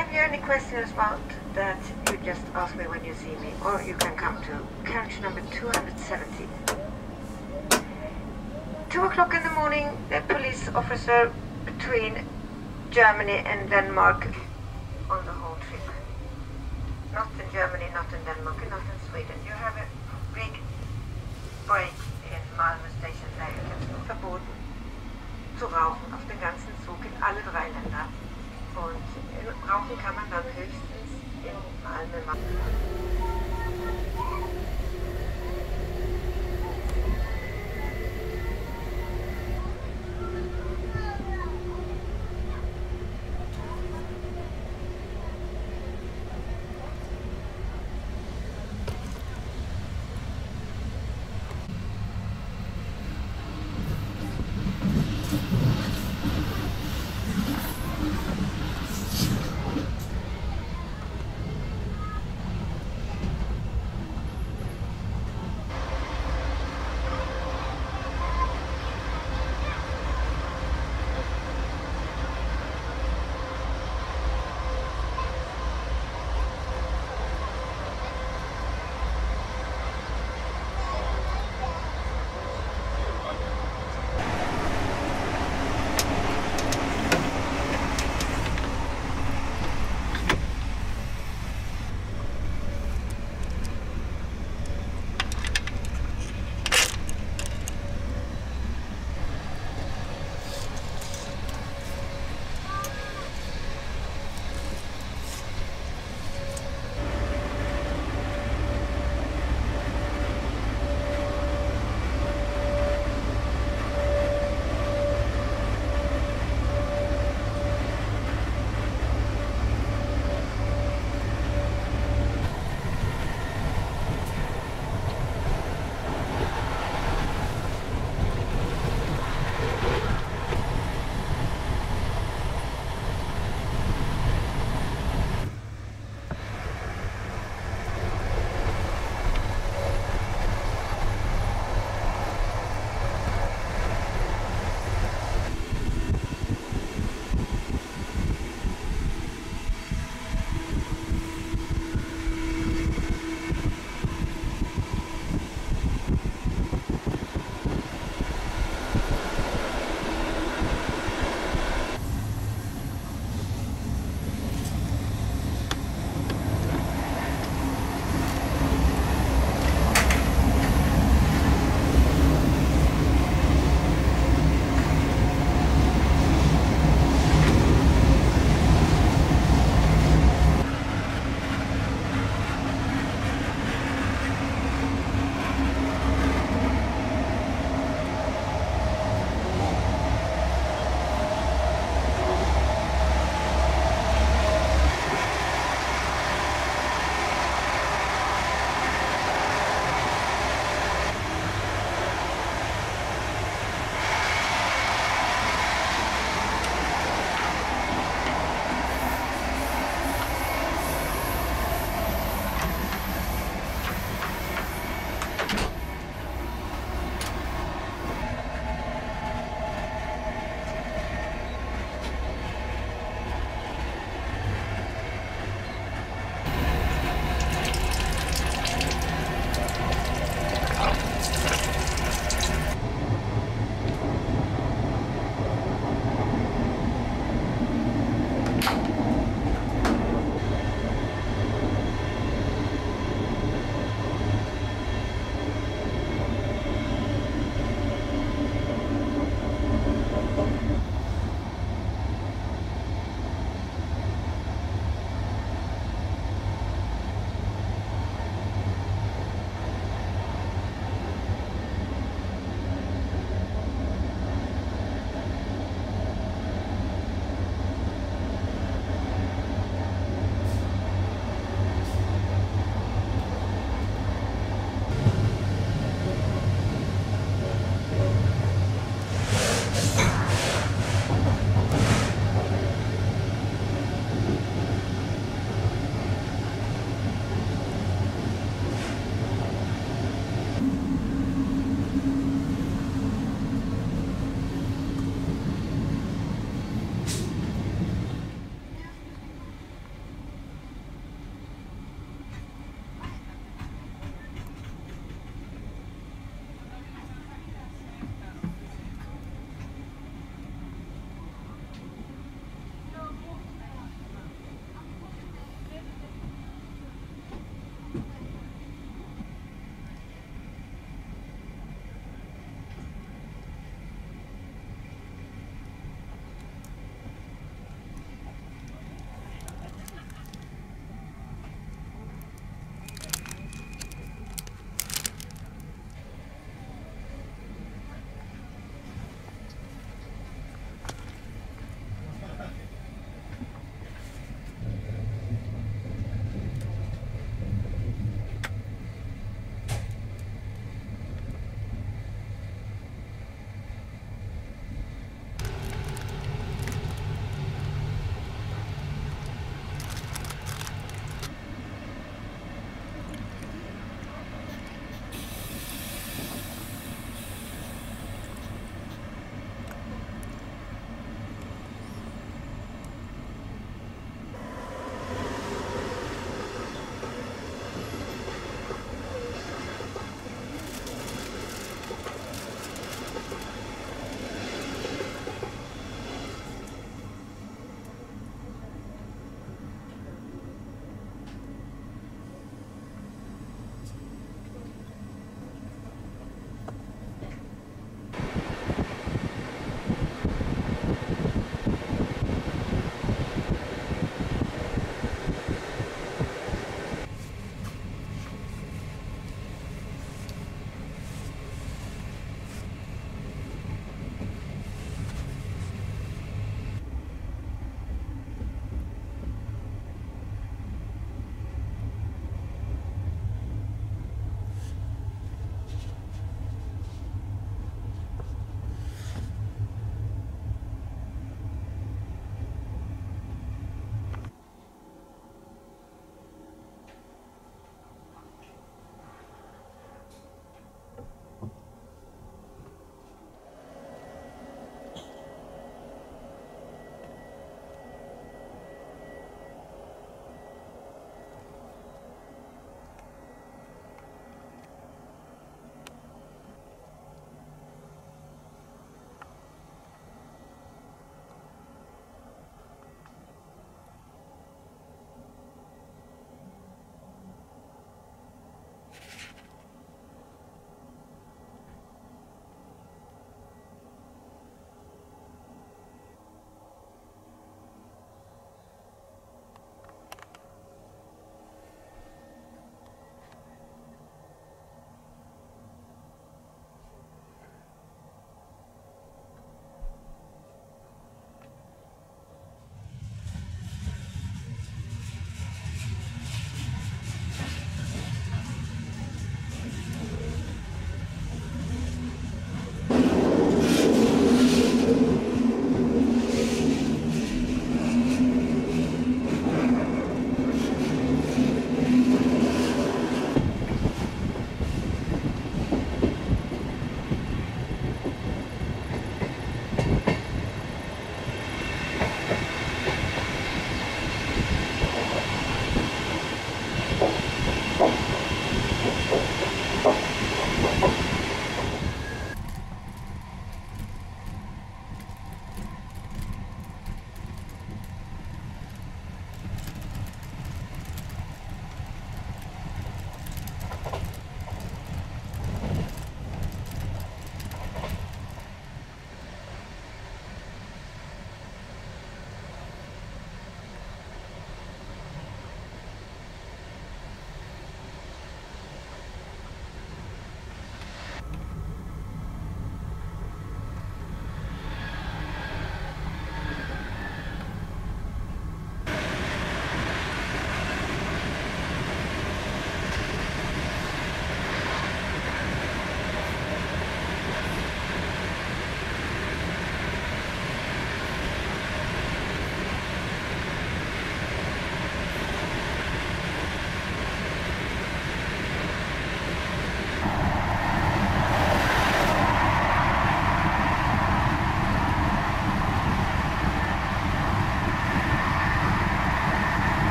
Have you any questions about that? You just ask me when you see me, or you can come to carriage number 270. Two o'clock in the morning, a police officer between Germany and Denmark on the whole trip. Not in Germany, not in Denmark, not in Sweden. You have a big break in Malmö station there. You can verboten zu rauchen auf den ganzen Zug in alle drei Länder. Und rauchen kann man dann höchstens in Malmö machen.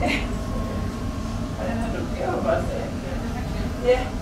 I didn't know about that. Yeah.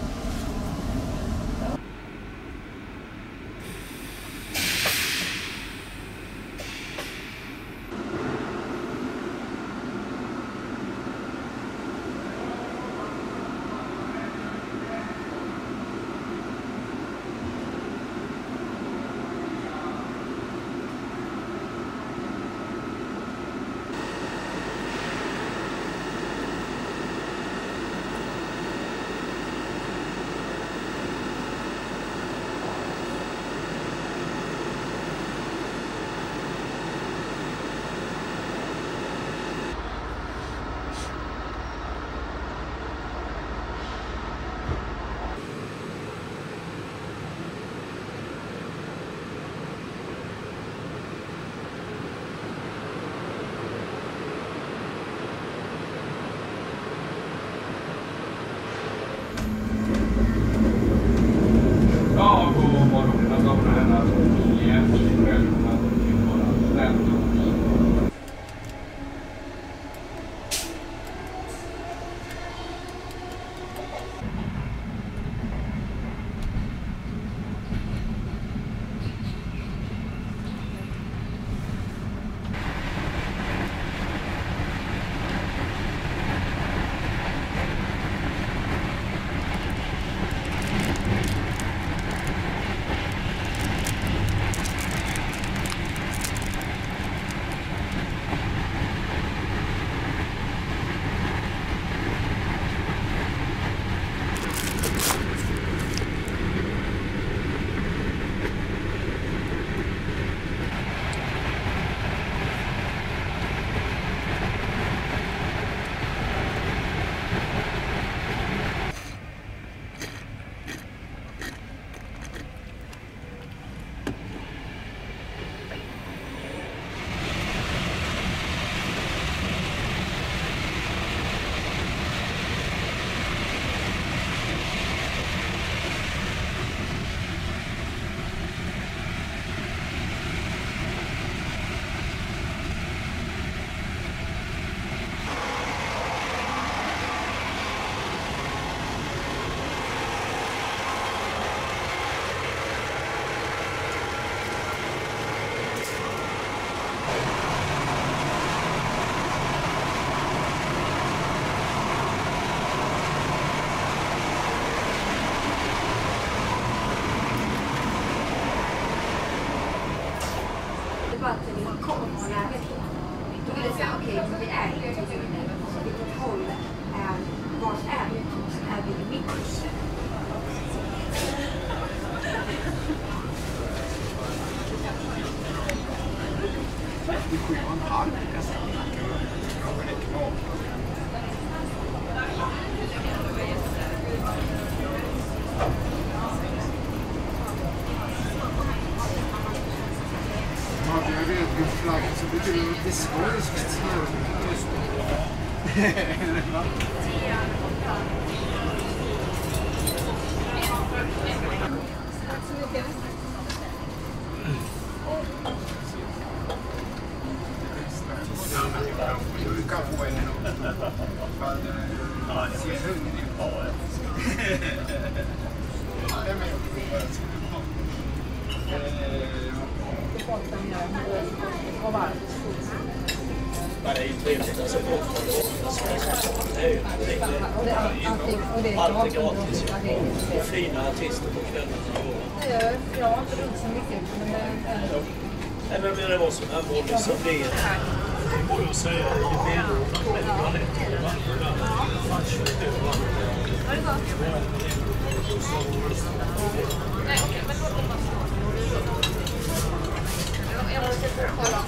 全然分かんない。ju trevligt. Alltså, allt är gratis. Och fina artister på kvällen. Jag har inte druckit så mycket. Nej, men jag det var som som det är. Det går att säga. Det är mer än är. Var det gott? Nej, okej. Men låt mig bara stå. Jag måste kolla.